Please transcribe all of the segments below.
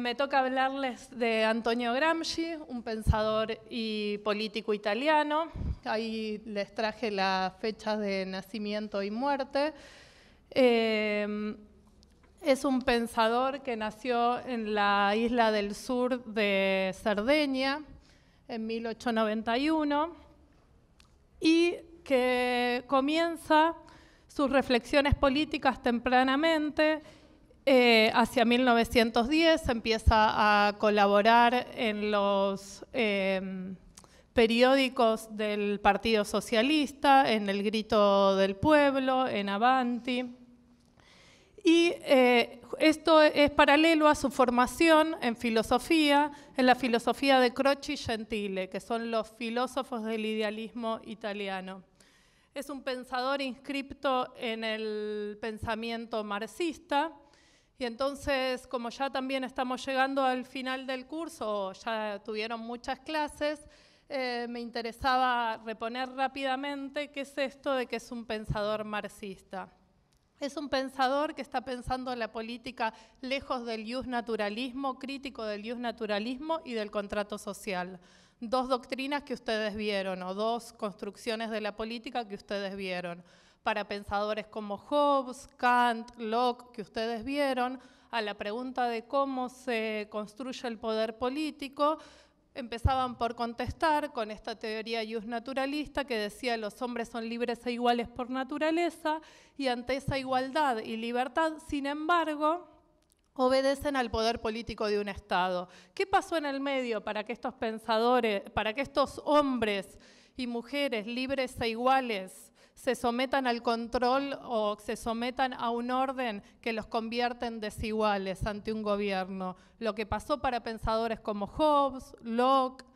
me toca hablarles de Antonio Gramsci, un pensador y político italiano. Ahí les traje las fechas de nacimiento y muerte. Eh, es un pensador que nació en la isla del sur de Cerdeña en 1891 y que comienza sus reflexiones políticas tempranamente eh, hacia 1910 empieza a colaborar en los em, periódicos del Partido Socialista, en El Grito del Pueblo, en Avanti. Y eh, esto es paralelo a su formación en filosofía, en la filosofía de Croce y Gentile, que son los filósofos del idealismo italiano. Es un pensador inscripto en el pensamiento marxista, y entonces, como ya también estamos llegando al final del curso, ya tuvieron muchas clases, eh, me interesaba reponer rápidamente qué es esto de que es un pensador marxista. Es un pensador que está pensando la política lejos del naturalismo, crítico del naturalismo y del contrato social. Dos doctrinas que ustedes vieron o dos construcciones de la política que ustedes vieron para pensadores como Hobbes, Kant, Locke, que ustedes vieron, a la pregunta de cómo se construye el poder político, empezaban por contestar con esta teoría naturalista que decía los hombres son libres e iguales por naturaleza y ante esa igualdad y libertad, sin embargo, obedecen al poder político de un Estado. ¿Qué pasó en el medio para que estos pensadores, para que estos hombres y mujeres libres e iguales se sometan al control o se sometan a un orden que los convierte en desiguales ante un gobierno. Lo que pasó para pensadores como Hobbes, Locke,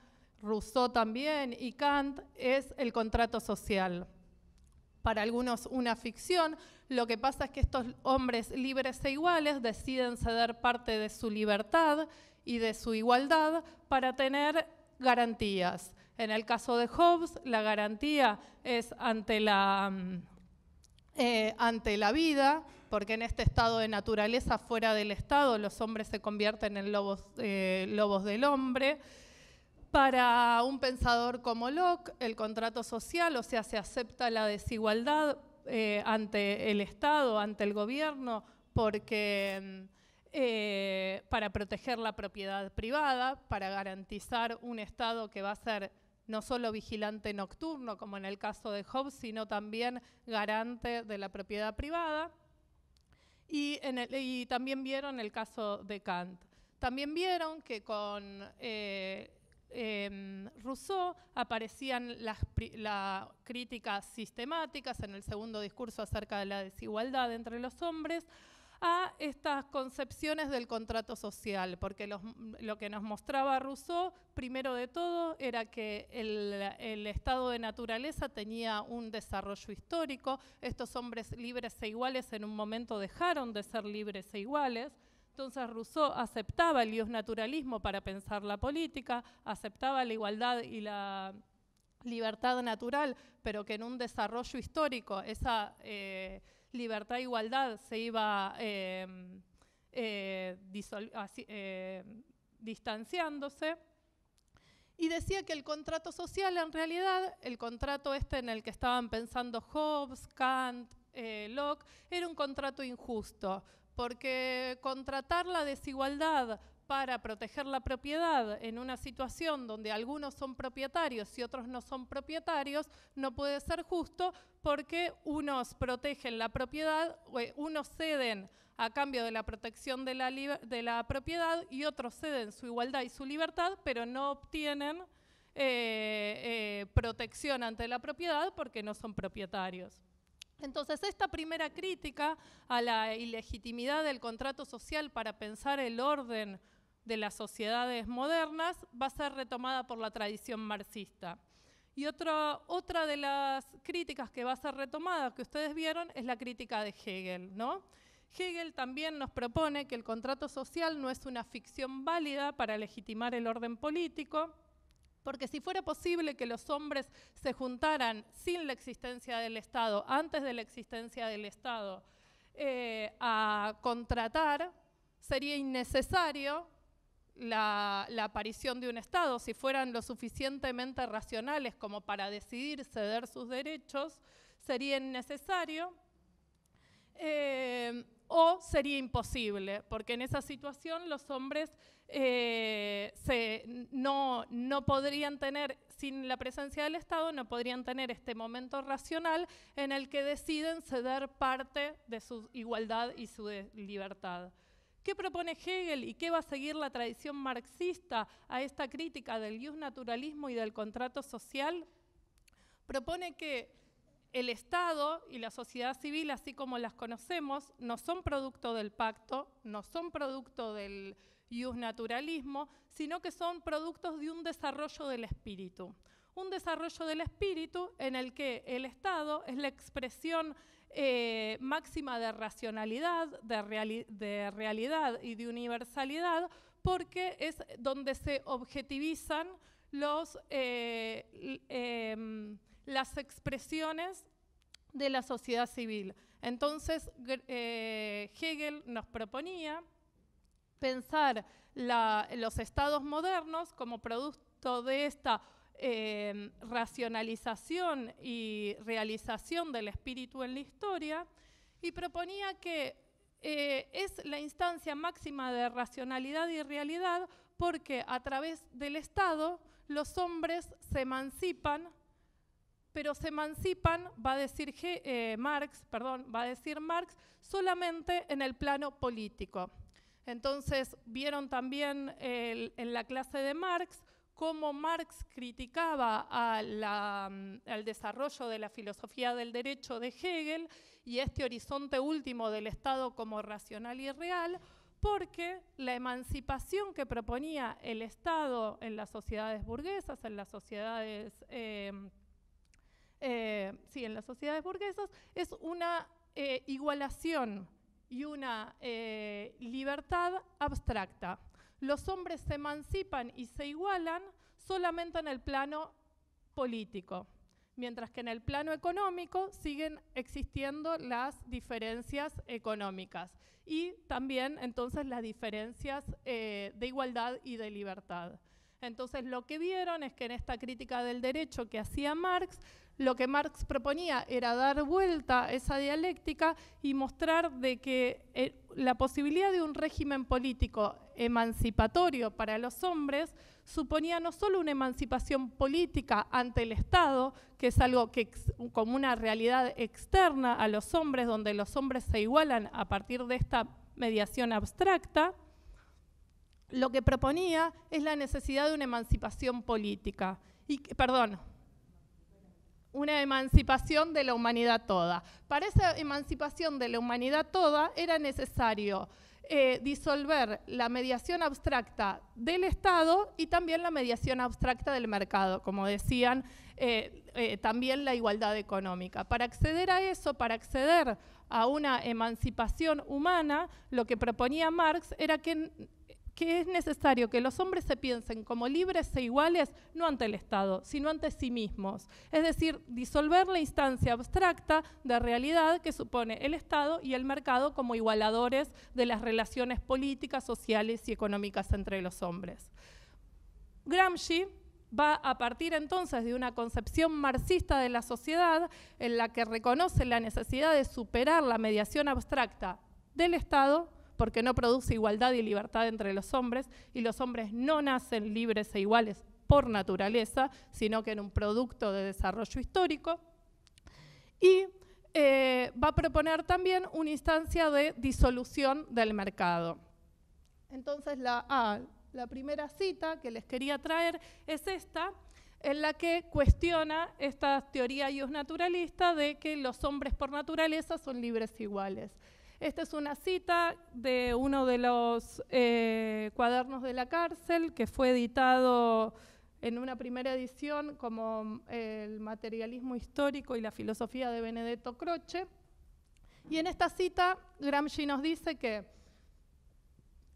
Rousseau también y Kant es el contrato social. Para algunos una ficción, lo que pasa es que estos hombres libres e iguales deciden ceder parte de su libertad y de su igualdad para tener garantías. En el caso de Hobbes, la garantía es ante la, mm, eh, ante la vida, porque en este estado de naturaleza fuera del Estado los hombres se convierten en lobos, eh, lobos del hombre. Para un pensador como Locke, el contrato social, o sea, se acepta la desigualdad eh, ante el Estado, ante el gobierno, porque mm, para proteger la propiedad privada, para garantizar un Estado que va a ser no solo vigilante nocturno, como en el caso de Hobbes, sino también garante de la propiedad privada. Y, también vieron el caso de Kant. También vieron que con eh, em, Rousseau aparecían las críticas sistemáticas en el segundo discurso acerca de la desigualdad entre los hombres, a estas concepciones del contrato social, porque lo que nos mostraba Rousseau, primero de todo, era que el, estado de naturaleza tenía un desarrollo histórico, estos hombres libres e iguales en un momento dejaron de ser libres e iguales, entonces Rousseau aceptaba el naturalismo para pensar la política, aceptaba la igualdad y la libertad natural, pero que en un desarrollo histórico esa... Eh, libertad e igualdad se iba em, eh, eh, distanciándose. Y decía que el contrato social, en realidad, el contrato este en el que estaban pensando Hobbes, Kant, eh, Locke, era un contrato injusto, porque contratar la desigualdad para proteger la propiedad en una situación donde algunos son propietarios y otros no son propietarios, no puede ser justo porque unos protegen la propiedad, unos ceden a cambio de la protección de la, de la propiedad y otros ceden su igualdad y su libertad, pero no obtienen eh, eh, protección ante la propiedad porque no son propietarios. Entonces, esta primera crítica a la ilegitimidad del contrato social para pensar el orden de las sociedades modernas va a ser retomada por la tradición marxista. Y otra, otra de las críticas que va a ser retomada, que ustedes vieron, es la crítica de Hegel. ¿no? Hegel también nos propone que el contrato social no es una ficción válida para legitimar el orden político, porque si fuera posible que los hombres se juntaran sin la existencia del Estado, antes de la existencia del Estado, eh, a contratar, sería innecesario la, aparición de un Estado, si fueran lo suficientemente racionales como para decidir ceder sus derechos, sería innecesario eh, o sería imposible, porque en esa situación los hombres eh, no, no podrían tener, sin la presencia del Estado, no podrían tener este momento racional en el que deciden ceder parte de su igualdad y su libertad. ¿Qué propone Hegel y qué va a seguir la tradición marxista a esta crítica del naturalismo y del contrato social? Propone que el Estado y la sociedad civil, así como las conocemos, no son producto del pacto, no son producto del naturalismo, sino que son productos de un desarrollo del espíritu. Un desarrollo del espíritu en el que el Estado es la expresión eh, máxima de racionalidad, de, realidad y de universalidad, porque es donde se objetivizan eh, em, las expresiones de la sociedad civil. Entonces, eh, Hegel nos proponía pensar los estados modernos como producto de esta Em, racionalización y realización del espíritu en la historia y proponía que eh, es la instancia máxima de racionalidad y realidad porque a través del Estado los hombres se emancipan, pero se emancipan, va a decir eh, Marx, perdón, va a decir Marx, solamente en el plano político. Entonces, vieron también en la clase de Marx cómo Marx criticaba mm, al desarrollo de la filosofía del derecho de Hegel y este horizonte último del Estado como racional y real, porque la emancipación que proponía el Estado en las sociedades burguesas, en las sociedades, em, eh, sí, en las sociedades burguesas, es una eh, igualación y una eh, libertad abstracta los hombres se emancipan y se igualan solamente en el plano político, mientras que en el plano económico siguen existiendo las diferencias económicas y también entonces las diferencias eh, de igualdad y de libertad. Entonces lo que vieron es que en esta crítica del derecho que hacía Marx, lo que Marx proponía era dar vuelta a esa dialéctica y mostrar de que eh, la posibilidad de un régimen político emancipatorio para los hombres suponía no solo una emancipación política ante el Estado, que es algo que como una realidad externa a los hombres, donde los hombres se igualan a partir de esta mediación abstracta, lo que proponía es la necesidad de una emancipación política. Y, perdón, una emancipación de la humanidad toda. Para esa emancipación de la humanidad toda era necesario eh, disolver la mediación abstracta del Estado y también la mediación abstracta del mercado, como decían, eh, eh, también la igualdad económica. Para acceder a eso, para acceder a una emancipación humana, lo que proponía Marx era que que es necesario que los hombres se piensen como libres e iguales no ante el Estado, sino ante sí mismos. Es decir, disolver la instancia abstracta de realidad que supone el Estado y el mercado como igualadores de las relaciones políticas, sociales y económicas entre los hombres. Gramsci va a partir entonces de una concepción marxista de la sociedad en la que reconoce la necesidad de superar la mediación abstracta del Estado porque no produce igualdad y libertad entre los hombres, y los hombres no nacen libres e iguales por naturaleza, sino que en un producto de desarrollo histórico. Y eh, va a proponer también una instancia de disolución del mercado. Entonces, la, ah, la primera cita que les quería traer es esta, en la que cuestiona esta teoría naturalista de que los hombres por naturaleza son libres e iguales. Esta es una cita de uno de los eh, cuadernos de la cárcel que fue editado en una primera edición como eh, el materialismo histórico y la filosofía de Benedetto Croce. Y en esta cita Gramsci nos dice que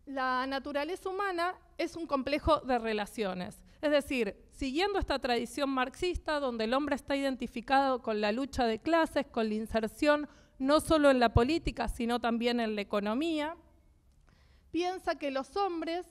la naturaleza humana es un complejo de relaciones. Es decir, siguiendo esta tradición marxista donde el hombre está identificado con la lucha de clases, con la inserción no solo en la política, sino también en la economía, piensa que los hombres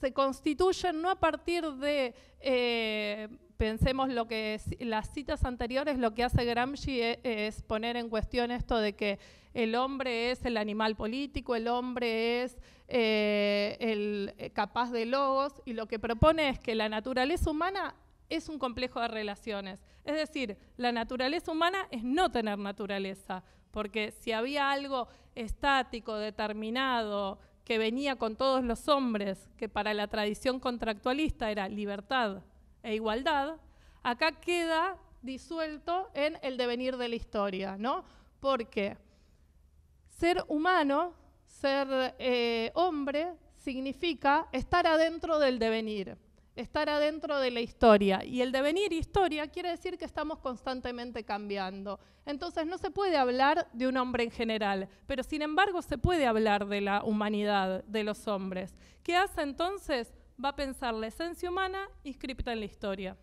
se constituyen no a partir de, eh, pensemos lo que las citas anteriores, lo que hace Gramsci es, es, poner en cuestión esto de que el hombre es el animal político, el hombre es eh, el eh, capaz de logos, y lo que propone es que la naturaleza humana es un complejo de relaciones. Es decir, la naturaleza humana es no tener naturaleza, porque si había algo estático, determinado, que venía con todos los hombres, que para la tradición contractualista era libertad e igualdad, acá queda disuelto en el devenir de la historia, ¿no? Porque ser humano, ser eh, hombre, significa estar adentro del devenir estar adentro de la historia. Y el devenir historia quiere decir que estamos constantemente cambiando. Entonces no se puede hablar de un hombre en general, pero sin embargo se puede hablar de la humanidad, de los hombres. ¿Qué hace entonces? Va a pensar la esencia humana inscripta en la historia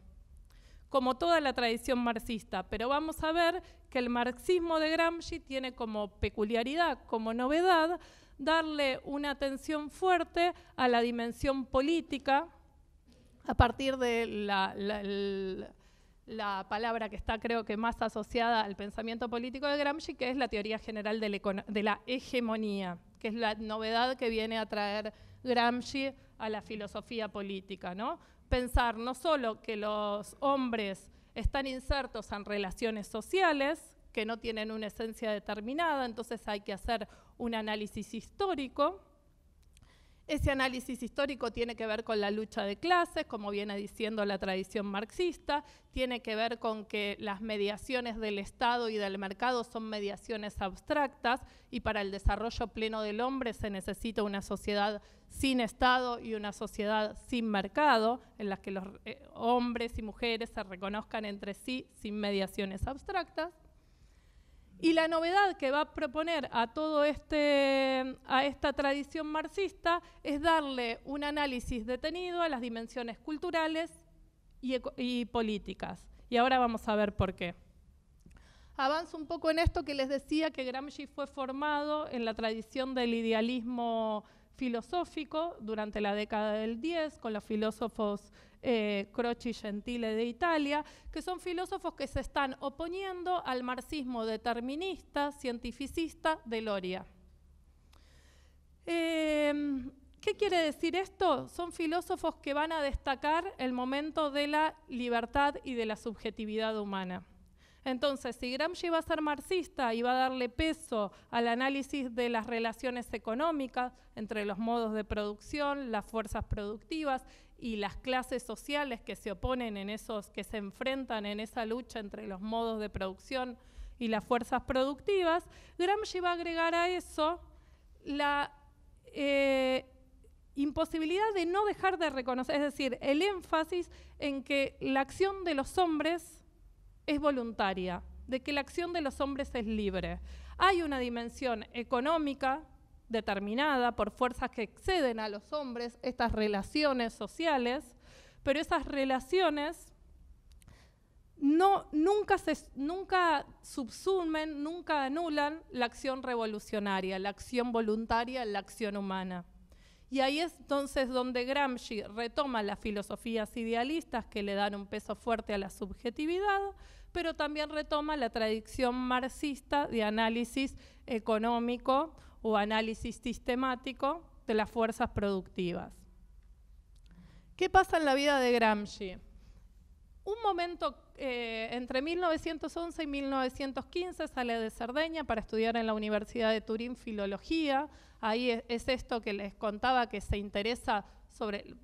como toda la tradición marxista, pero vamos a ver que el marxismo de Gramsci tiene como peculiaridad, como novedad, darle una atención fuerte a la dimensión política a partir de la, palabra que está creo que más asociada al pensamiento político de Gramsci, que es la teoría general de la, hegemonía, que es la novedad que viene a traer Gramsci a la filosofía política. ¿no? Pensar no solo que los hombres están insertos en relaciones sociales, que no tienen una esencia determinada, entonces hay que hacer un análisis histórico, ese análisis histórico tiene que ver con la lucha de clases, como viene diciendo la tradición marxista, tiene que ver con que las mediaciones del Estado y del mercado son mediaciones abstractas y para el desarrollo pleno del hombre se necesita una sociedad sin Estado y una sociedad sin mercado, en la que los eh, hombres y mujeres se reconozcan entre sí sin mediaciones abstractas. Y la novedad que va a proponer a todo este, a esta tradición marxista es darle un análisis detenido a las dimensiones culturales y, y políticas. Y ahora vamos a ver por qué. Avanzo un poco en esto que les decía que Gramsci fue formado en la tradición del idealismo filosófico durante la década del 10 con los filósofos eh, Croce y Gentile de Italia, que son filósofos que se están oponiendo al marxismo determinista, cientificista de Loria. Em, ¿Qué quiere decir esto? Son filósofos que van a destacar el momento de la libertad y de la subjetividad humana. Entonces, si Gramsci va a ser marxista y va a darle peso al análisis de las relaciones económicas entre los modos de producción, las fuerzas productivas y las clases sociales que se oponen en esos, que se enfrentan en esa lucha entre los modos de producción y las fuerzas productivas, Gramsci va a agregar a eso la eh, imposibilidad de no dejar de reconocer, es decir, el énfasis en que la acción de los hombres es voluntaria, de que la acción de los hombres es libre. Hay una dimensión económica determinada por fuerzas que exceden a los hombres, estas relaciones sociales, pero esas relaciones no, nunca, se, nunca subsumen, nunca anulan la acción revolucionaria, la acción voluntaria, la acción humana. Y ahí es entonces donde Gramsci retoma las filosofías idealistas que le dan un peso fuerte a la subjetividad, pero también retoma la tradición marxista de análisis económico o análisis sistemático de las fuerzas productivas. ¿Qué pasa en la vida de Gramsci? Un momento eh, entre 1911 y 1915 sale de Cerdeña para estudiar en la Universidad de Turín filología. Ahí es, esto que les contaba que se interesa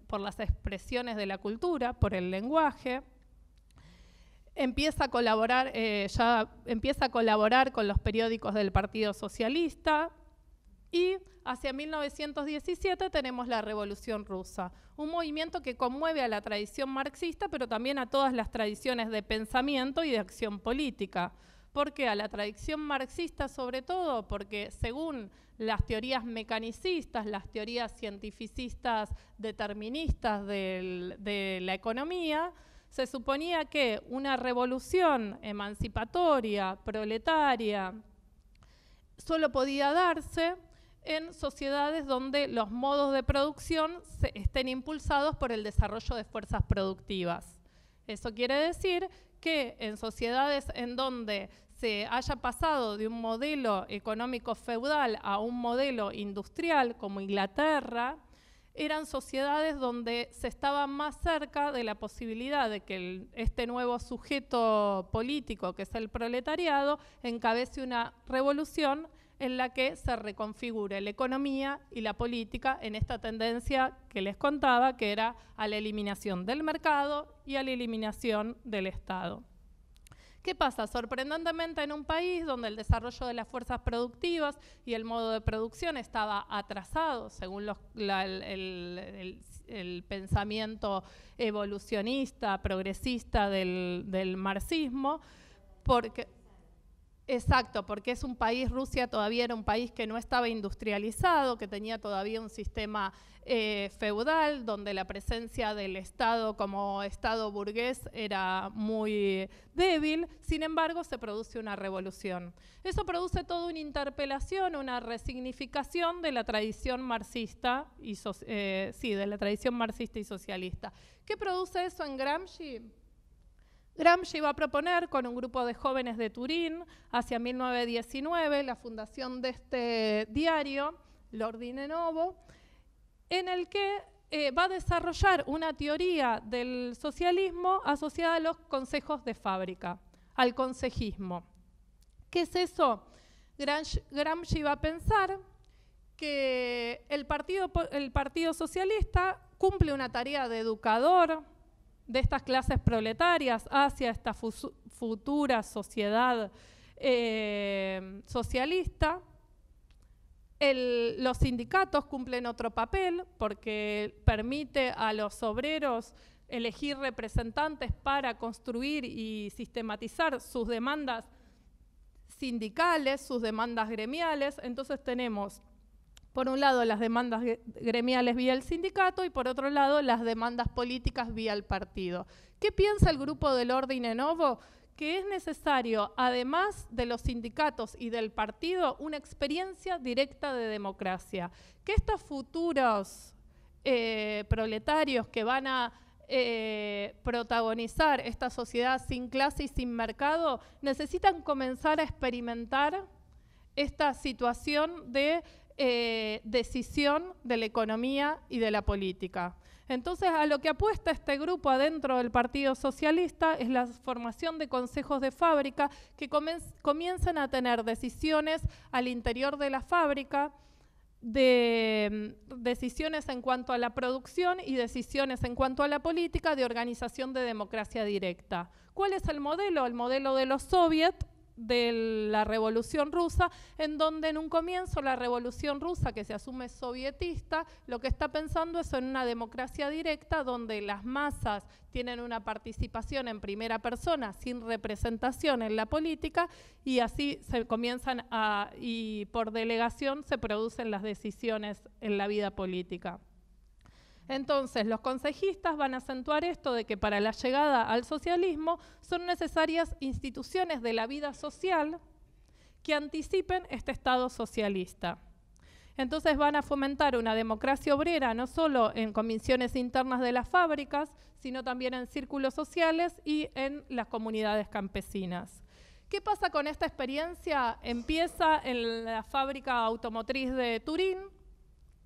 por las expresiones de la cultura, por el lenguaje. Empieza a colaborar, eh, ya empieza a colaborar con los periódicos del Partido Socialista, y hacia 1917 tenemos la Revolución Rusa, un movimiento que conmueve a la tradición marxista, pero también a todas las tradiciones de pensamiento y de acción política. ¿Por qué? A la tradición marxista sobre todo, porque según las teorías mecanicistas, las teorías cientificistas deterministas de la economía, se suponía que una revolución emancipatoria, proletaria, solo podía darse en sociedades donde los modos de producción estén impulsados por el desarrollo de fuerzas productivas. Eso quiere decir que en sociedades en donde se haya pasado de un modelo económico feudal a un modelo industrial como Inglaterra, eran sociedades donde se estaba más cerca de la posibilidad de que este nuevo sujeto político, que es el proletariado, encabece una revolución en la que se reconfigure la economía y la política en esta tendencia que les contaba, que era a la eliminación del mercado y a la eliminación del Estado. ¿Qué pasa? Sorprendentemente en un país donde el desarrollo de las fuerzas productivas y el modo de producción estaba atrasado, según el, pensamiento evolucionista, progresista del, del marxismo, porque Exacto, porque es un país, Rusia todavía era un país que no estaba industrializado, que tenía todavía un sistema eh, feudal, donde la presencia del Estado como Estado burgués era muy débil, sin embargo se produce una revolución. Eso produce toda una interpelación, una resignificación de la tradición marxista y, eh, sí, de la tradición marxista y socialista. ¿Qué produce eso en Gramsci? Gramsci va a proponer con un grupo de jóvenes de Turín hacia 1919 la fundación de este diario, L'Ordine Novo, en el que eh, va a desarrollar una teoría del socialismo asociada a los consejos de fábrica, al consejismo. ¿Qué es eso? Gramsci va a pensar que el partido, el partido Socialista cumple una tarea de educador, de estas clases proletarias hacia esta futura sociedad eh, socialista. los sindicatos cumplen otro papel porque permite a los obreros elegir representantes para construir y sistematizar sus demandas sindicales, sus demandas gremiales. Entonces tenemos por un lado, las demandas gremiales vía el sindicato y por otro lado, las demandas políticas vía el partido. ¿Qué piensa el grupo del Orden Novo? Que es necesario, además de los sindicatos y del partido, una experiencia directa de democracia. Que estos futuros eh, proletarios que van a eh, protagonizar esta sociedad sin clase y sin mercado necesitan comenzar a experimentar esta situación de eh, decisión de la economía y de la política. Entonces, a lo que apuesta este grupo adentro del Partido Socialista es la formación de consejos de fábrica que comienzan a tener decisiones al interior de la fábrica, de mm, decisiones en cuanto a la producción y decisiones en cuanto a la política de organización de democracia directa. ¿Cuál es el modelo? El modelo de los soviets de la Revolución Rusa, en donde en un comienzo la Revolución Rusa, que se asume sovietista, lo que está pensando es en una democracia directa donde las masas tienen una participación en primera persona sin representación en la política y así se comienzan a, y por delegación se producen las decisiones en la vida política. Entonces, los consejistas van a acentuar esto de que para la llegada al socialismo son necesarias instituciones de la vida social que anticipen este Estado socialista. Entonces van a fomentar una democracia obrera no solo en comisiones internas de las fábricas, sino también en círculos sociales y en las comunidades campesinas. ¿Qué pasa con esta experiencia? Empieza en la fábrica automotriz de Turín,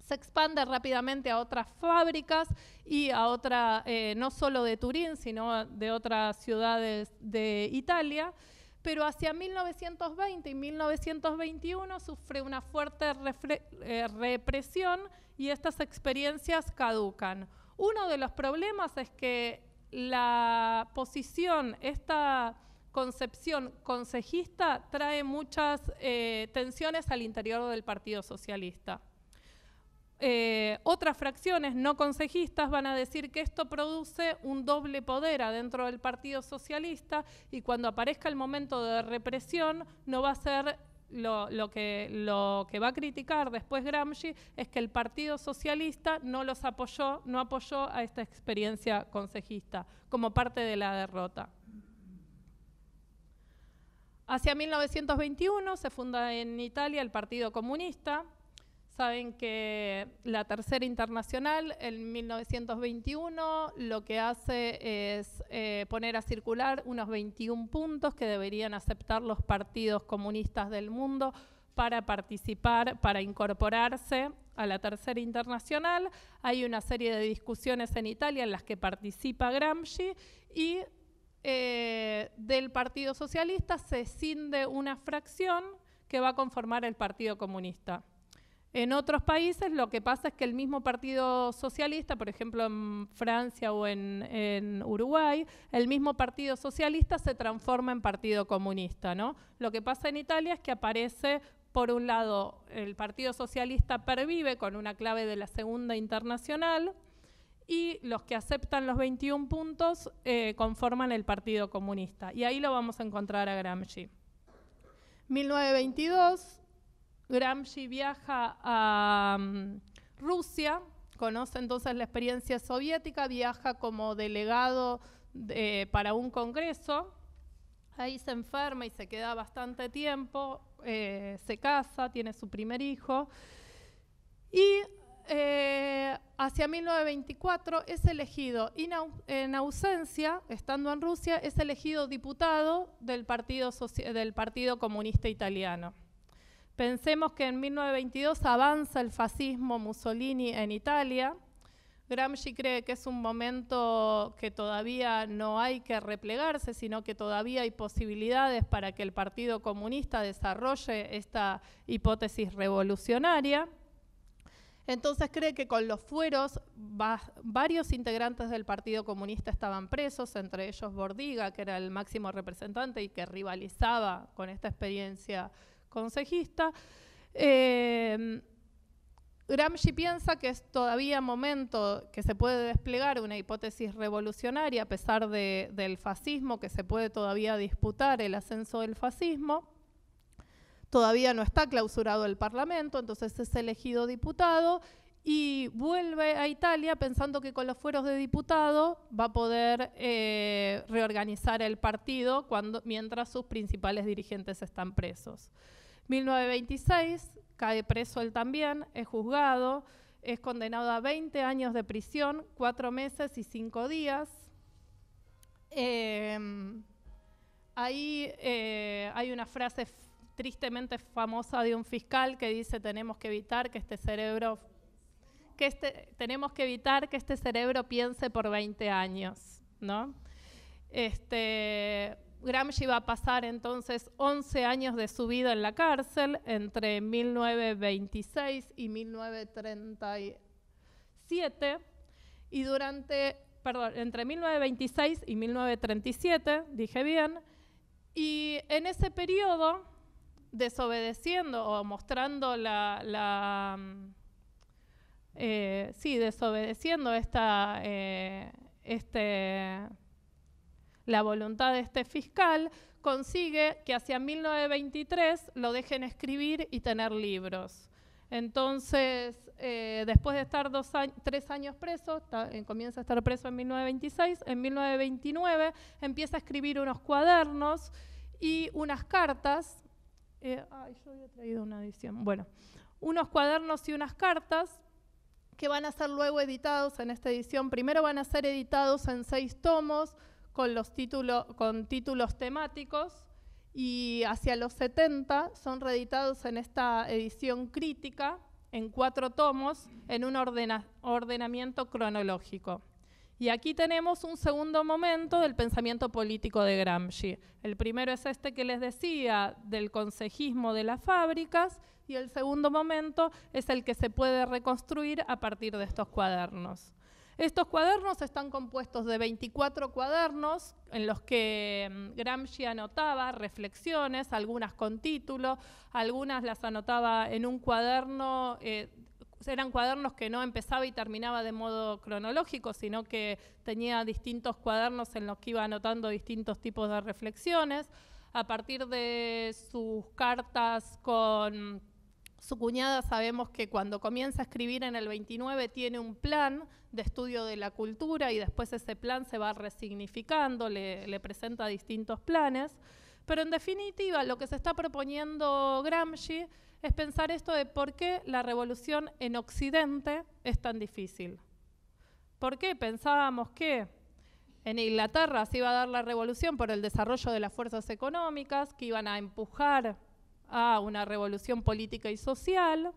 se expande rápidamente a otras fábricas y a otra, eh, no solo de Turín, sino de otras ciudades de Italia, pero hacia 1920 y 1921 sufre una fuerte eh, represión y estas experiencias caducan. Uno de los problemas es que la posición, esta concepción consejista trae muchas eh, tensiones al interior del Partido Socialista. Eh, otras fracciones no consejistas van a decir que esto produce un doble poder adentro del Partido Socialista y cuando aparezca el momento de represión no va a ser lo, que, lo que va a criticar después Gramsci es que el Partido Socialista no los apoyó, no apoyó a esta experiencia consejista como parte de la derrota. Hacia 1921 se funda en Italia el Partido Comunista, Saben que la Tercera Internacional en 1921 lo que hace es eh, poner a circular unos 21 puntos que deberían aceptar los partidos comunistas del mundo para participar, para incorporarse a la Tercera Internacional. Hay una serie de discusiones en Italia en las que participa Gramsci y eh, del Partido Socialista se cinde una fracción que va a conformar el Partido Comunista. En otros países lo que pasa es que el mismo Partido Socialista, por ejemplo en Francia o en, Uruguay, el mismo Partido Socialista se transforma en Partido Comunista. ¿no? Lo que pasa en Italia es que aparece, por un lado, el Partido Socialista pervive con una clave de la Segunda Internacional y los que aceptan los 21 puntos eh, conforman el Partido Comunista. Y ahí lo vamos a encontrar a Gramsci. 1922, Gramsci viaja a mm, Rusia, conoce entonces la experiencia soviética, viaja como delegado para un congreso, ahí se enferma y se queda bastante tiempo, eh, se casa, tiene su primer hijo. Y eh, hacia 1924 es elegido, en ausencia, estando en Rusia, es elegido diputado del Partido, del Partido Comunista Italiano. Pensemos que en 1922 avanza el fascismo Mussolini en Italia. Gramsci cree que es un momento que todavía no hay que replegarse, sino que todavía hay posibilidades para que el Partido Comunista desarrolle esta hipótesis revolucionaria. Entonces cree que con los fueros varios integrantes del Partido Comunista estaban presos, entre ellos Bordiga, que era el máximo representante y que rivalizaba con esta experiencia consejista. Eh, Gramsci piensa que es todavía momento que se puede desplegar una hipótesis revolucionaria a pesar del fascismo, que se puede todavía disputar el ascenso del fascismo. Todavía no está clausurado el Parlamento, entonces es elegido diputado y vuelve a Italia pensando que con los fueros de diputado va a poder eh, reorganizar el partido mientras sus principales dirigentes están presos. 1926, cae preso él también, es juzgado, es condenado a 20 años de prisión, 4 meses y 5 días. Em, ahí eh, hay una frase tristemente famosa de un fiscal que dice tenemos que evitar que este cerebro que este, tenemos que evitar que este cerebro piense por 20 años, ¿no? Este, Gramsci va a pasar entonces 11 años de su vida en la cárcel entre 1926 y 1937 y durante, perdón, entre 1926 y 1937, dije bien, y en ese periodo, desobedeciendo o mostrando la, mm, eh, sí, desobedeciendo esta, eh, este la voluntad de este fiscal, consigue que hacia 1923 lo dejen escribir y tener libros. Entonces, eh, después de estar dos tres años preso, comienza a estar preso en 1926, en 1929 empieza a escribir unos cuadernos y unas cartas. Ay, yo había traído una edición. Bueno, unos cuadernos y unas cartas que van a ser luego editados en esta edición. Primero van a ser editados en seis tomos, con, los títulos, con títulos temáticos y hacia los 70 son reeditados en esta edición crítica en cuatro tomos en un ordenamiento cronológico. Y aquí tenemos un segundo momento del pensamiento político de Gramsci. El primero es este que les decía del consejismo de las fábricas y el segundo momento es el que se puede reconstruir a partir de estos cuadernos. Estos cuadernos están compuestos de 24 cuadernos en los que mm, Gramsci anotaba reflexiones, algunas con título, algunas las anotaba en un cuaderno, eh, eran cuadernos que no empezaba y terminaba de modo cronológico, sino que tenía distintos cuadernos en los que iba anotando distintos tipos de reflexiones. A partir de sus cartas con su cuñada sabemos que cuando comienza a escribir en el 29 tiene un plan de estudio de la cultura y después ese plan se va resignificando, le, presenta distintos planes. Pero en definitiva, lo que se está proponiendo Gramsci es pensar esto de por qué la revolución en Occidente es tan difícil. ¿Por qué pensábamos que en Inglaterra se iba a dar la revolución por el desarrollo de las fuerzas económicas, que iban a empujar a una revolución política y social,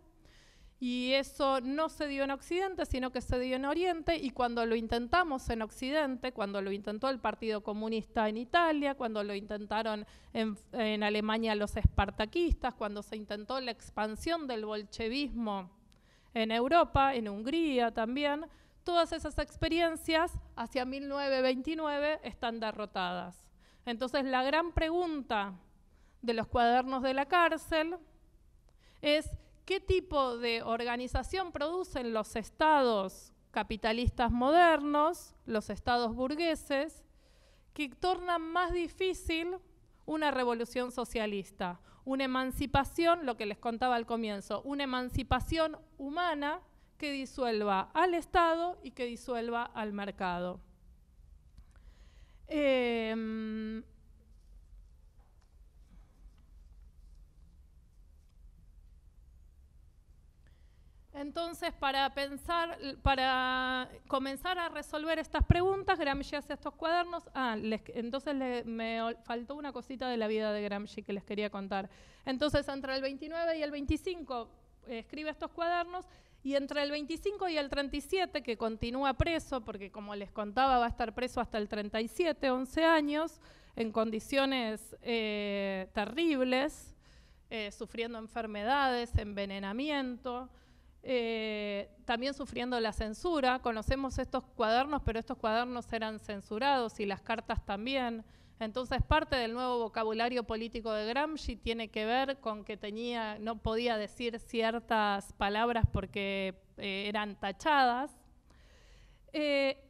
y eso no se dio en Occidente, sino que se dio en Oriente, y cuando lo intentamos en Occidente, cuando lo intentó el Partido Comunista en Italia, cuando lo intentaron en, Alemania los espartaquistas, cuando se intentó la expansión del bolchevismo en Europa, en Hungría también, todas esas experiencias hacia 1929 están derrotadas. Entonces la gran pregunta de los cuadernos de la cárcel es qué tipo de organización producen los estados capitalistas modernos, los estados burgueses, que tornan más difícil una revolución socialista, una emancipación, lo que les contaba al comienzo, una emancipación humana que disuelva al Estado y que disuelva al mercado. Em, Entonces, para pensar, para comenzar a resolver estas preguntas, Gramsci hace estos cuadernos. Ah, entonces me faltó una cosita de la vida de Gramsci que les quería contar. Entonces, entre el 29 y el 25 eh, escribe estos cuadernos y entre el 25 y el 37, que continúa preso, porque como les contaba va a estar preso hasta el 37, 11 años, en condiciones eh, terribles, eh, sufriendo enfermedades, envenenamiento, eh, también sufriendo la censura. Conocemos estos cuadernos, pero estos cuadernos eran censurados y las cartas también. Entonces parte del nuevo vocabulario político de Gramsci tiene que ver con que tenía, no podía decir ciertas palabras porque eh, eran tachadas. Eh,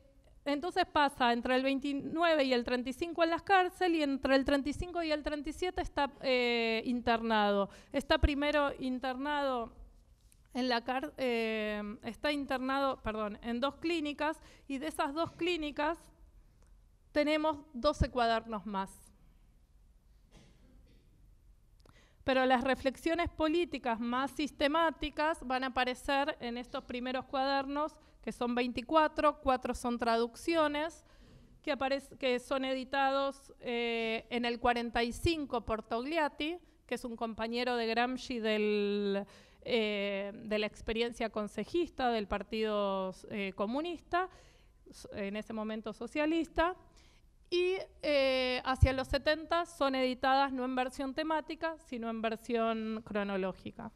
entonces pasa entre el 29 y el 35 en las cárceles y entre el 35 y el 37 está internado. Está primero internado la eh, está internado, perdón, en dos clínicas y de esas dos clínicas tenemos 12 cuadernos más. Pero las reflexiones políticas más sistemáticas van a aparecer en estos primeros cuadernos, que son 24, cuatro son traducciones, que, que son editados eh, en el 45 por Togliatti, que es un compañero de Gramsci del eh, de la experiencia consejista del Partido eh, Comunista, en ese momento socialista, y eh, hacia los 70 son editadas no en versión temática, sino en versión cronológica.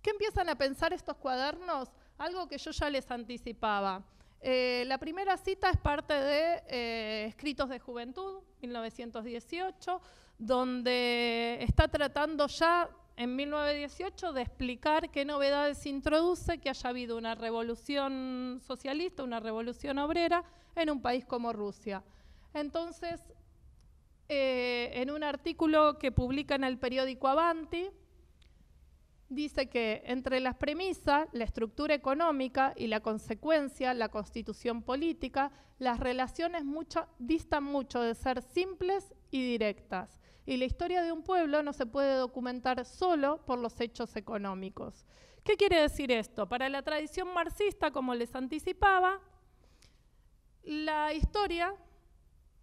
¿Qué empiezan a pensar estos cuadernos? Algo que yo ya les anticipaba. la primera cita es parte de Escritos de Juventud, 1918, donde está tratando ya en 1918 de explicar qué novedades introduce que haya habido una revolución socialista, una revolución obrera en un país como Rusia. Entonces, eh, en un artículo que publica en el periódico Avanti, dice que entre las premisas, la estructura económica y la consecuencia, la constitución política, las relaciones distan mucho de ser simples y directas y la historia de un pueblo no se puede documentar solo por los hechos económicos. ¿Qué quiere decir esto? Para la tradición marxista, como les anticipaba, la historia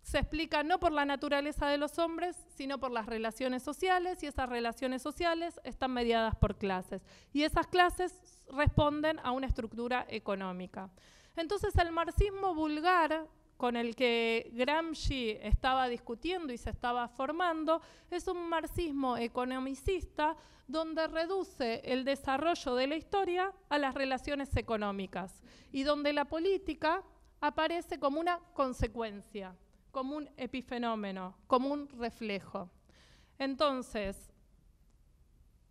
se explica no por la naturaleza de los hombres, sino por las relaciones sociales, y esas relaciones sociales están mediadas por clases. Y esas clases responden a una estructura económica. Entonces el marxismo vulgar con el que Gramsci estaba discutiendo y se estaba formando es un marxismo economicista donde reduce el desarrollo de la historia a las relaciones económicas y donde la política aparece como una consecuencia, como un epifenómeno, como un reflejo. Entonces,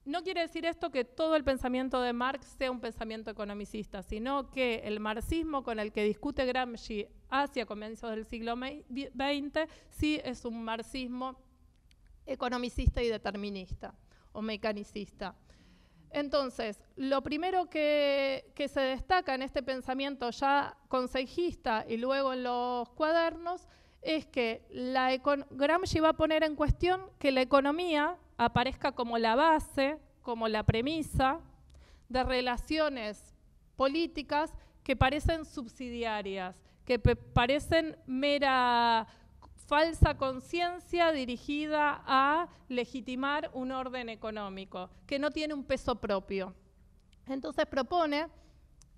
no quiere decir esto que todo el pensamiento de Marx sea un pensamiento economicista, sino que el marxismo con el que discute Gramsci hacia comienzos del siglo XX sí es un marxismo economicista y determinista o mecanicista. Entonces, lo primero que, se destaca en este pensamiento ya consejista y luego en los cuadernos es que Gramsci va a poner en cuestión que la economía aparezca como la base, como la premisa de relaciones políticas que parecen subsidiarias, que parecen mera falsa conciencia dirigida a legitimar un orden económico, que no tiene un peso propio. Entonces propone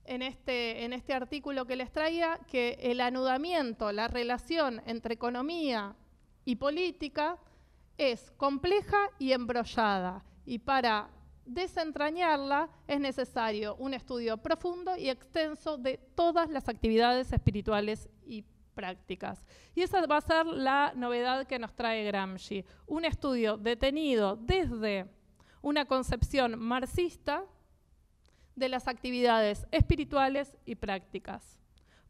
en este, en este artículo que les traía que el anudamiento, la relación entre economía y política es compleja y embrollada. Y para desentrañarla es necesario un estudio profundo y extenso de todas las actividades espirituales y prácticas. Y esa va a ser la novedad que nos trae Gramsci, un estudio detenido desde una concepción marxista de las actividades espirituales y prácticas.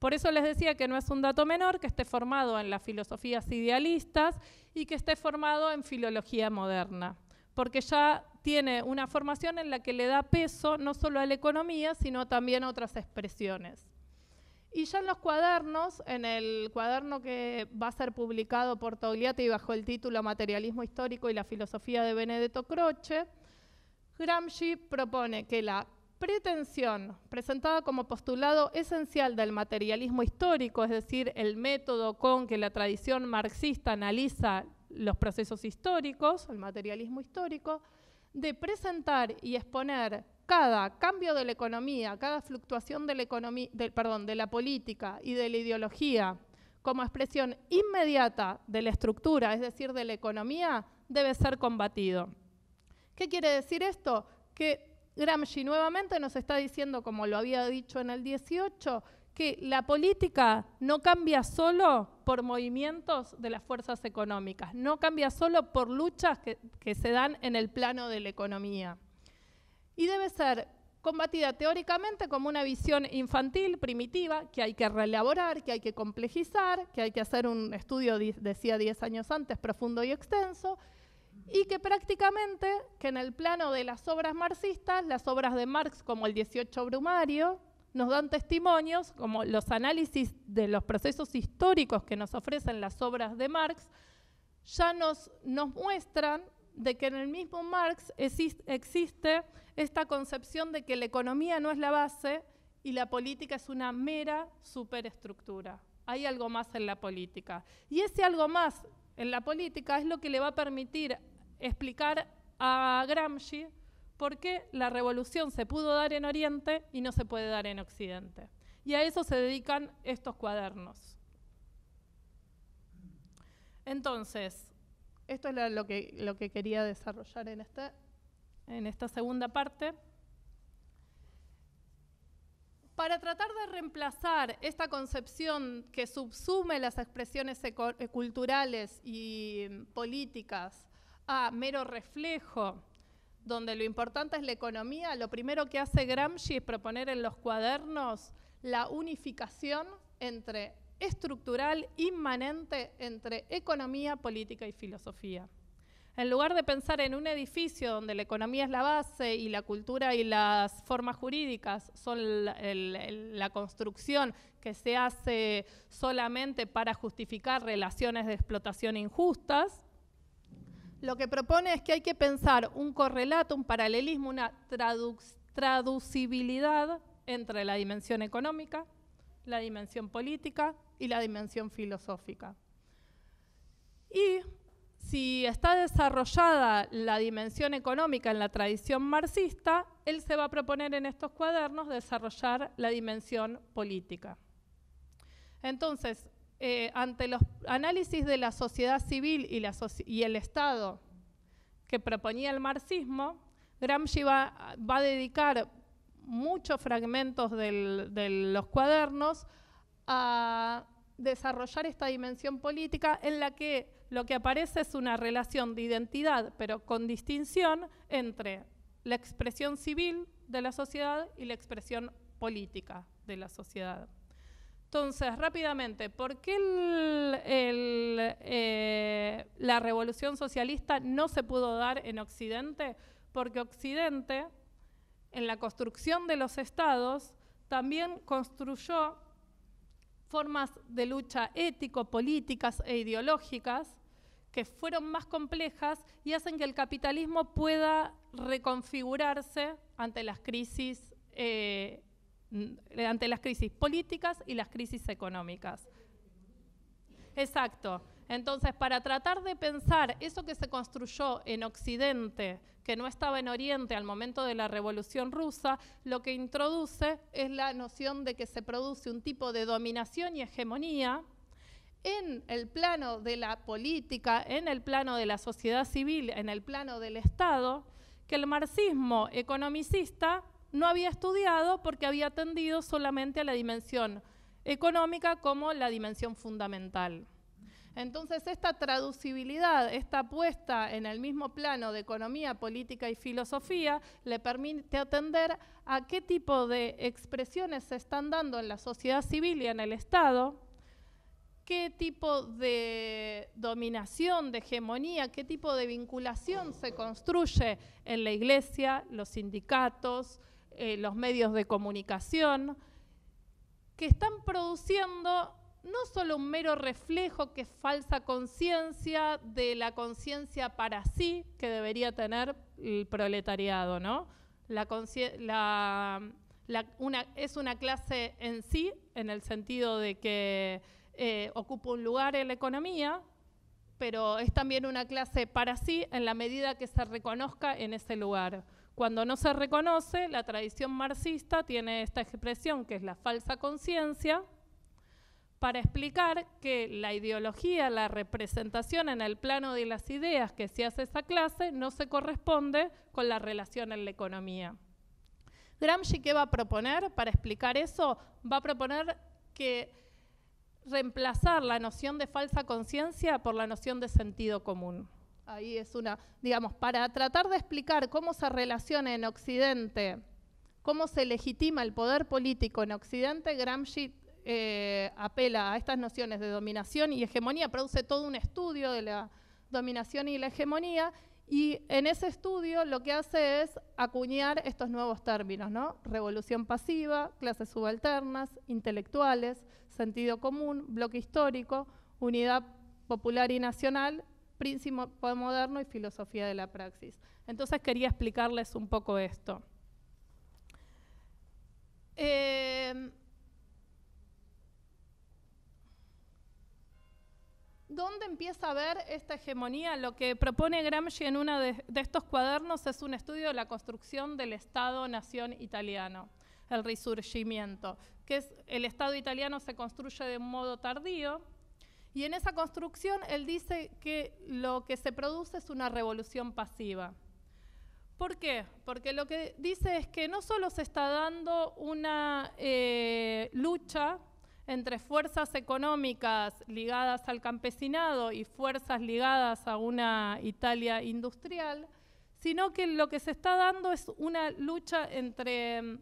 Por eso les decía que no es un dato menor que esté formado en las filosofías idealistas y que esté formado en filología moderna, porque ya tiene una formación en la que le da peso no solo a la economía, sino también a otras expresiones. Y ya en los cuadernos, en el cuaderno que va a ser publicado por Togliatti bajo el título Materialismo histórico y la filosofía de Benedetto Croce, Gramsci propone que la pretensión presentada como postulado esencial del materialismo histórico, es decir, el método con que la tradición marxista analiza los procesos históricos, el materialismo histórico, de presentar y exponer cada cambio de la economía, cada fluctuación de la, perdón, de la política y de la ideología como expresión inmediata de la estructura, es decir, de la economía, debe ser combatido. ¿Qué quiere decir esto? Que Gramsci nuevamente nos está diciendo, como lo había dicho en el 18, que la política no cambia solo por movimientos de las fuerzas económicas, no cambia solo por luchas que, se dan en el plano de la economía. Y debe ser combatida teóricamente como una visión infantil, primitiva, que hay que reelaborar, que hay que complejizar, que hay que hacer un estudio, decía 10 años antes, profundo y extenso, y que prácticamente, que en el plano de las obras marxistas, las obras de Marx como el 18 Brumario, nos dan testimonios, como los análisis de los procesos históricos que nos ofrecen las obras de Marx, ya nos, nos muestran de que en el mismo Marx existe esta concepción de que la economía no es la base y la política es una mera superestructura. Hay algo más en la política. Y ese algo más en la política es lo que le va a permitir explicar a Gramsci por qué la revolución se pudo dar en Oriente y no se puede dar en Occidente. Y a eso se dedican estos cuadernos. Entonces, esto es lo que, lo que quería desarrollar en, este, en esta segunda parte. Para tratar de reemplazar esta concepción que subsume las expresiones culturales y políticas a mero reflejo, donde lo importante es la economía, lo primero que hace Gramsci es proponer en los cuadernos la unificación entre estructural, inmanente entre economía, política y filosofía. En lugar de pensar en un edificio donde la economía es la base y la cultura y las formas jurídicas son la construcción que se hace solamente para justificar relaciones de explotación injustas, lo que propone es que hay que pensar un correlato, un paralelismo, una traducibilidad entre la dimensión económica, la dimensión política y la dimensión filosófica. Y si está desarrollada la dimensión económica en la tradición marxista, él se va a proponer en estos cuadernos desarrollar la dimensión política. Entonces, eh, ante los análisis de la sociedad civil y, el Estado que proponía el marxismo, Gramsci va, a dedicar muchos fragmentos de los cuadernos a desarrollar esta dimensión política en la que lo que aparece es una relación de identidad, pero con distinción entre la expresión civil de la sociedad y la expresión política de la sociedad. Entonces, rápidamente, ¿por qué eh, la revolución socialista no se pudo dar en Occidente? Porque Occidente, en la construcción de los estados, también construyó formas de lucha ético, políticas e ideológicas que fueron más complejas y hacen que el capitalismo pueda reconfigurarse ante las crisis, eh, ante las crisis políticas y las crisis económicas. Exacto. Entonces, para tratar de pensar eso que se construyó en Occidente, que no estaba en Oriente al momento de la Revolución Rusa, lo que introduce es la noción de que se produce un tipo de dominación y hegemonía en el plano de la política, en el plano de la sociedad civil, en el plano del Estado, que el marxismo economicista no había estudiado porque había atendido solamente a la dimensión económica como la dimensión fundamental. Entonces, esta traducibilidad, esta puesta en el mismo plano de economía, política y filosofía, le permite atender a qué tipo de expresiones se están dando en la sociedad civil y en el Estado, qué tipo de dominación, de hegemonía, qué tipo de vinculación se construye en la iglesia, los sindicatos, eh, los medios de comunicación, que están produciendo no solo un mero reflejo que es falsa conciencia de la conciencia para sí que debería tener el proletariado, ¿no? es una clase en sí, en el sentido de que eh, ocupa un lugar en la economía, pero es también una clase para sí en la medida que se reconozca en ese lugar. Cuando no se reconoce, la tradición marxista tiene esta expresión que es la falsa conciencia, para explicar que la ideología, la representación en el plano de las ideas que se hace esa clase no se corresponde con la relación en la economía. Gramsci, ¿qué va a proponer para explicar eso? Va a proponer que reemplazar la noción de falsa conciencia por la noción de sentido común. Ahí es una, digamos, para tratar de explicar cómo se relaciona en Occidente, cómo se legitima el poder político en Occidente, Gramsci eh, apela a estas nociones de dominación y hegemonía, produce todo un estudio de la dominación y la hegemonía, y en ese estudio lo que hace es acuñar estos nuevos términos, ¿no? Revolución pasiva, clases subalternas, intelectuales, sentido común, bloque histórico, unidad popular y nacional, príncipe moderno y filosofía de la praxis. Entonces quería explicarles un poco esto. Eh, ¿Dónde empieza a ver esta hegemonía? Lo que propone Gramsci en uno de, estos cuadernos es un estudio de la construcción del Estado-nación italiano, el Risurgimiento, que es el Estado italiano se construye de un modo tardío, y en esa construcción él dice que lo que se produce es una revolución pasiva. ¿Por qué? Porque lo que dice es que no solo se está dando una eh, lucha entre fuerzas económicas ligadas al campesinado y fuerzas ligadas a una Italia industrial, sino que lo que se está dando es una lucha entre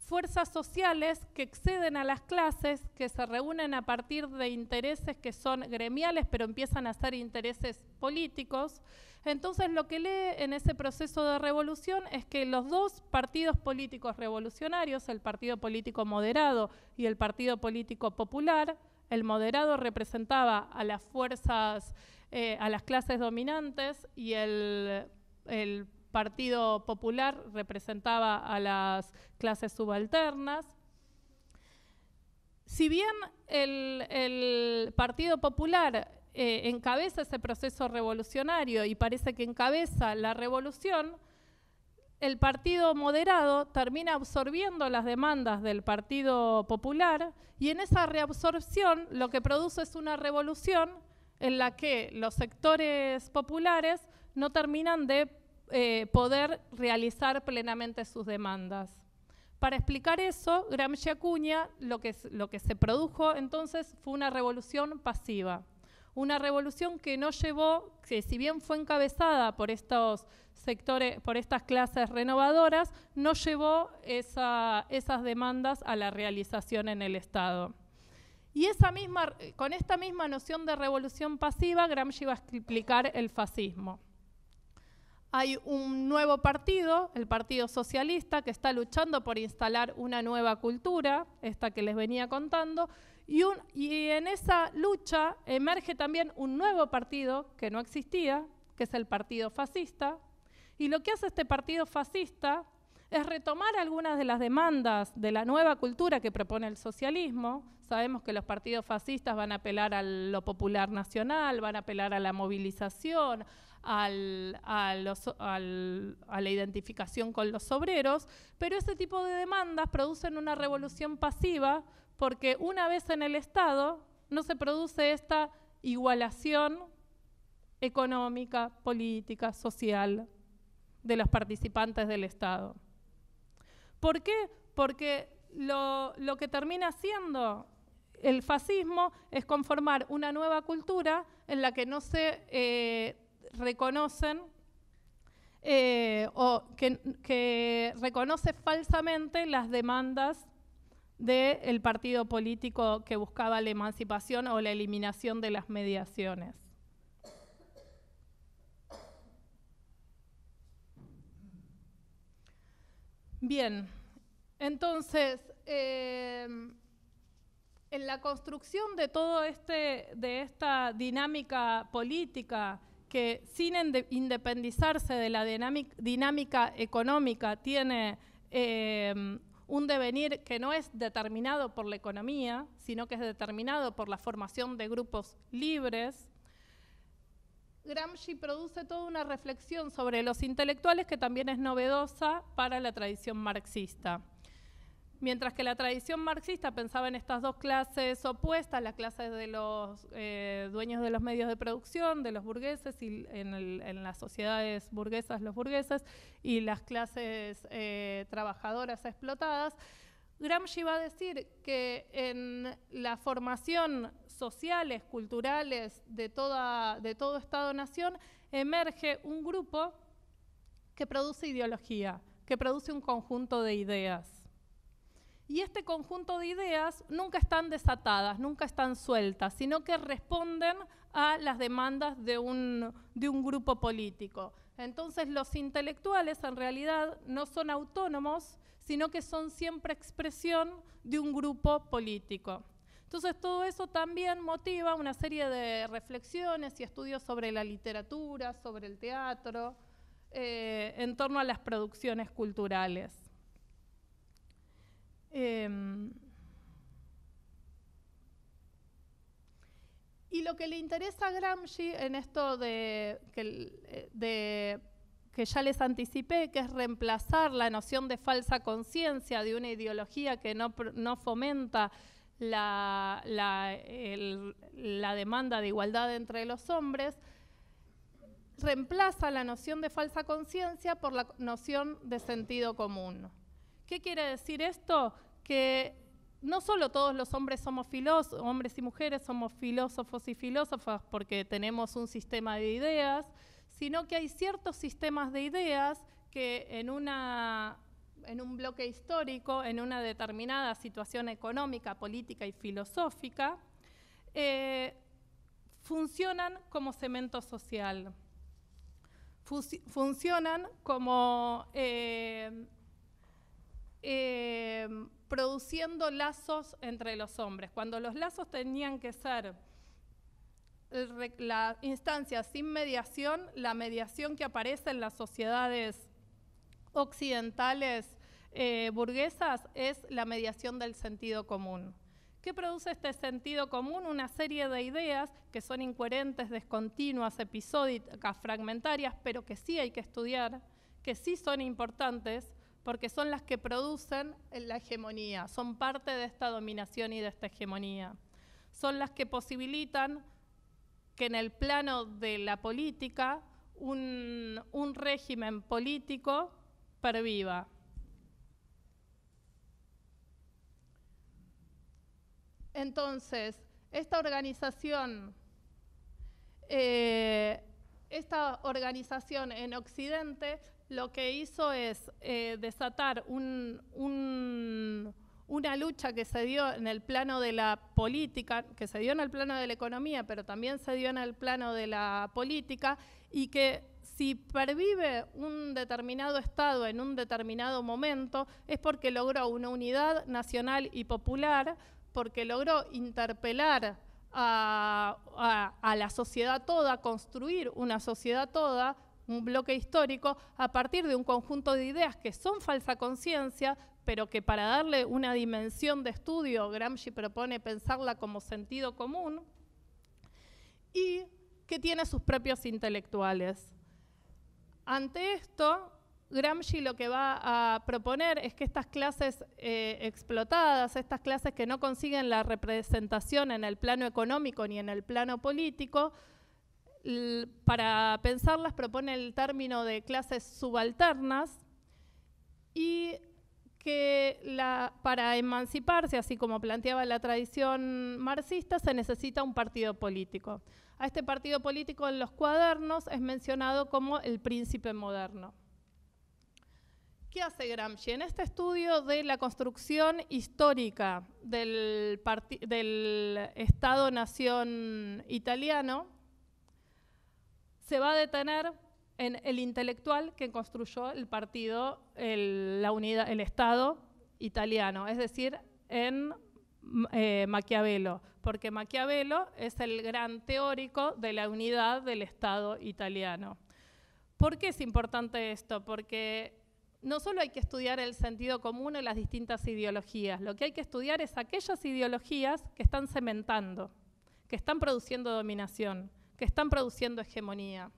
fuerzas sociales que exceden a las clases, que se reúnen a partir de intereses que son gremiales, pero empiezan a ser intereses políticos. Entonces lo que lee en ese proceso de revolución es que los dos partidos políticos revolucionarios, el partido político moderado y el partido político popular, el moderado representaba a las fuerzas, eh, a las clases dominantes y el, el Partido Popular representaba a las clases subalternas. Si bien el, Partido Popular eh, encabeza ese proceso revolucionario y parece que encabeza la revolución, el Partido Moderado termina absorbiendo las demandas del Partido Popular y en esa reabsorción lo que produce es una revolución en la que los sectores populares no terminan de eh, poder realizar plenamente sus demandas. Para explicar eso, Gramsci acuña lo que, lo que se produjo entonces fue una revolución pasiva. Una revolución que no llevó, que si bien fue encabezada por estos sectores, por estas clases renovadoras, no llevó esas demandas a la realización en el Estado. Y esa misma, con esta misma noción de revolución pasiva, Gramsci va a explicar el fascismo hay un nuevo partido, el Partido Socialista, que está luchando por instalar una nueva cultura, esta que les venía contando, Y, en esa lucha emerge también un nuevo partido que no existía, que es el partido fascista. Y lo que hace este partido fascista es retomar algunas de las demandas de la nueva cultura que propone el socialismo. Sabemos que los partidos fascistas van a apelar a lo popular nacional, van a apelar a la movilización, a, la identificación con los obreros, pero ese tipo de demandas producen una revolución pasiva porque una vez en el Estado no se produce esta igualación económica, política, social de los participantes del Estado. ¿Por qué? Porque lo, que termina siendo el fascismo es conformar una nueva cultura en la que no se eh, reconocen eh, o que, reconoce falsamente las demandas del partido político que buscaba la emancipación o la eliminación de las mediaciones. Bien, entonces, em, en la construcción de todo este, de esta dinámica política que sin independizarse de la dinámica, económica tiene em, un devenir que no es determinado por la economía, sino que es determinado por la formación de grupos libres, Gramsci produce toda una reflexión sobre los intelectuales que también es novedosa para la tradición marxista. Mientras que la tradición marxista pensaba en estas dos clases opuestas, las clases de los eh, dueños de los medios de producción, de los burgueses, y en, las sociedades burguesas los burgueses, y las clases eh, trabajadoras explotadas, Gramsci va a decir que en la formación sociales, culturales de, de todo Estado-nación emerge un grupo que produce ideología, que produce un conjunto de ideas. Y este conjunto de ideas nunca están desatadas, nunca están sueltas, sino que responden a las demandas de un, de un grupo político. Entonces los intelectuales en realidad no son autónomos, sino que son siempre expresión de un grupo político. Entonces todo eso también motiva una serie de reflexiones y estudios sobre la literatura, sobre el teatro, eh, en torno a las producciones culturales. Em, y lo que le interesa a Gramsci en esto de, de que ya les anticipé, que es reemplazar la noción de falsa conciencia de una ideología que no, fomenta la, la, demanda de igualdad entre los hombres, reemplaza la noción de falsa conciencia por la noción de sentido común. ¿Qué quiere decir esto? Que no solo todos los hombres somos filósofos, hombres y mujeres somos filósofos y filósofas porque tenemos un sistema de ideas, sino que hay ciertos sistemas de ideas que en, una, en un bloque histórico, en una determinada situación económica, política y filosófica, eh, funcionan como cemento social, funcionan como eh, eh, produciendo lazos entre los hombres. Cuando los lazos tenían que ser la instancia sin mediación, la mediación que aparece en las sociedades occidentales eh, burguesas es la mediación del sentido común. ¿Qué produce este sentido común? Una serie de ideas que son incoherentes, descontinuas, episódicas, fragmentarias, pero que sí hay que estudiar, que sí son importantes, porque son las que producen la hegemonía, son parte de esta dominación y de esta hegemonía. Son las que posibilitan que en el plano de la política un, régimen político perviva. Entonces, esta organización, eh, esta organización en Occidente lo que hizo es eh, desatar un, una lucha que se dio en el plano de la política, que se dio en el plano de la economía, pero también se dio en el plano de la política, y que si pervive un determinado Estado en un determinado momento es porque logró una unidad nacional y popular porque logró interpelar a, la sociedad toda, construir una sociedad toda, un bloque histórico, a partir de un conjunto de ideas que son falsa conciencia, pero que para darle una dimensión de estudio, Gramsci propone pensarla como sentido común, y que tiene sus propios intelectuales. Ante esto, Gramsci lo que va a proponer es que estas clases eh, explotadas, estas clases que no consiguen la representación en el plano económico ni en el plano político, para pensarlas propone el término de clases subalternas y que para emanciparse, así como planteaba la tradición marxista, se necesita un partido político. A este partido político en los cuadernos es mencionado como el príncipe moderno. ¿Qué hace Gramsci? En este estudio de la construcción histórica del, Estado-Nación italiano, se va a detener en el intelectual que construyó el partido, el, la unidad, el Estado italiano, es decir, en eh, Maquiavelo, porque Maquiavelo es el gran teórico de la unidad del Estado italiano. ¿Por qué es importante esto? Porque no solo hay que estudiar el sentido común en las distintas ideologías, lo que hay que estudiar es aquellas ideologías que están cementando, que están produciendo dominación, que están produciendo hegemonía.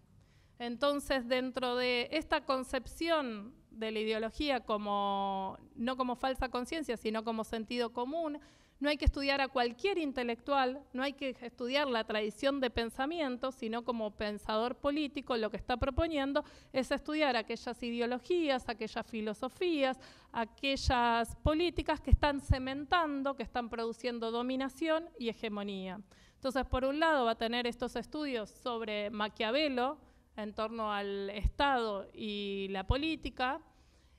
Entonces, dentro de esta concepción de la ideología como no como falsa conciencia, sino como sentido común, no hay que estudiar a cualquier intelectual, no hay que estudiar la tradición de pensamiento, sino como pensador político lo que está proponiendo es estudiar aquellas ideologías, aquellas filosofías, aquellas políticas que están cementando, que están produciendo dominación y hegemonía. Entonces, por un lado, va a tener estos estudios sobre Maquiavelo en torno al Estado y la política,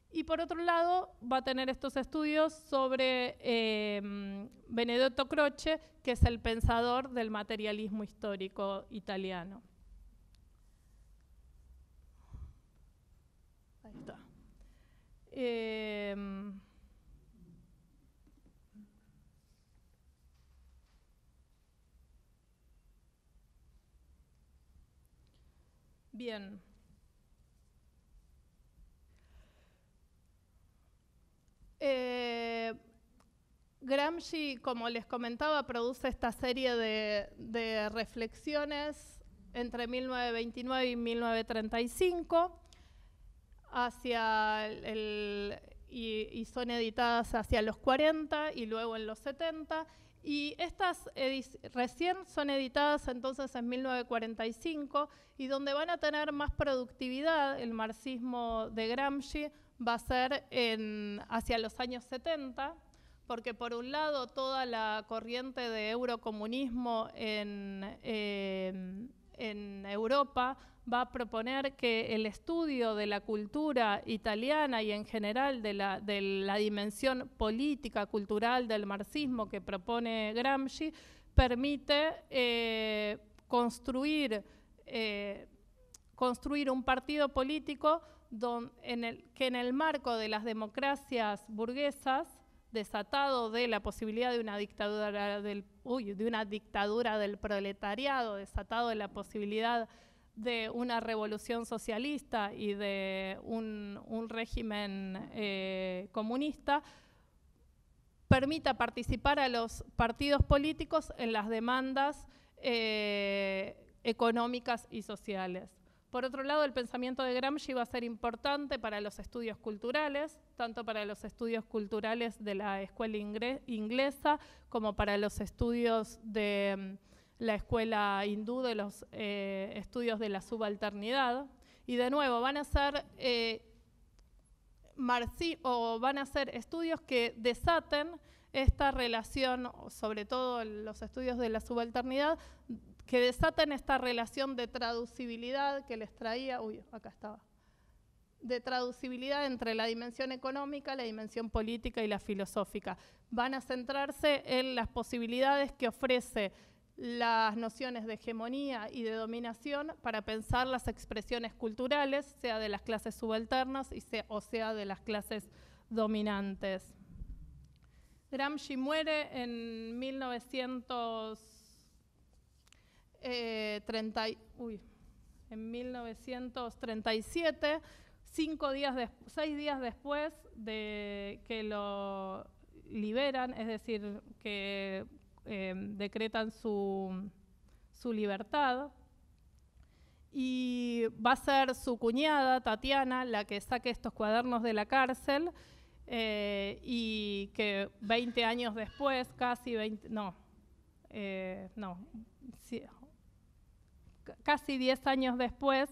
y por otro lado, va a tener estos estudios sobre em, Benedetto Croce, que es el pensador del materialismo histórico italiano. Ahí está. Em, bien. Eh, Gramsci, como les comentaba, produce esta serie de, reflexiones entre 1929 y 1935 hacia y, son editadas hacia los 40 y luego en los 70. Y estas recién son editadas entonces en 1945 y donde van a tener más productividad el marxismo de Gramsci va a ser hacia los años 70, porque por un lado toda la corriente de eurocomunismo en, en Europa va a proponer que el estudio de la cultura italiana y en general de la, de la dimensión política, cultural del marxismo que propone Gramsci, permite eh, construir, eh, construir un partido político que en el marco de las democracias burguesas, desatado de la posibilidad de una dictadura del, de una dictadura del proletariado, desatado de la posibilidad de una revolución socialista y de un, régimen eh, comunista, permita participar a los partidos políticos en las demandas eh, económicas y sociales. Por otro lado, el pensamiento de Gramsci va a ser importante para los estudios culturales, tanto para los estudios culturales de la escuela inglesa como para los estudios de la escuela hindú, de los eh, estudios de la subalternidad. Y de nuevo, van a ser eh, o van a ser estudios que desaten esta relación, sobre todo los estudios de la subalternidad, que desaten esta relación de traducibilidad que les traía, uy, acá estaba, de traducibilidad entre la dimensión económica, la dimensión política y la filosófica. Van a centrarse en las posibilidades que ofrece las nociones de hegemonía y de dominación para pensar las expresiones culturales, sea de las clases subalternas y sea, o sea de las clases dominantes. Gramsci muere en 1930, eh, en 1937, cinco días seis días después de que lo liberan, es decir, que eh, decretan su, su libertad. Y va a ser su cuñada, Tatiana, la que saque estos cuadernos de la cárcel eh, y que 20 años después, casi 20, no, eh, no, casi 10 años después,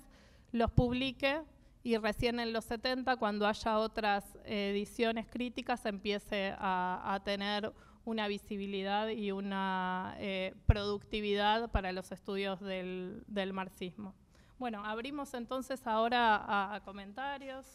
los publique y recién en los 70, cuando haya otras ediciones críticas, empiece a, tener una visibilidad y una eh, productividad para los estudios del, marxismo. Bueno, abrimos entonces ahora a comentarios.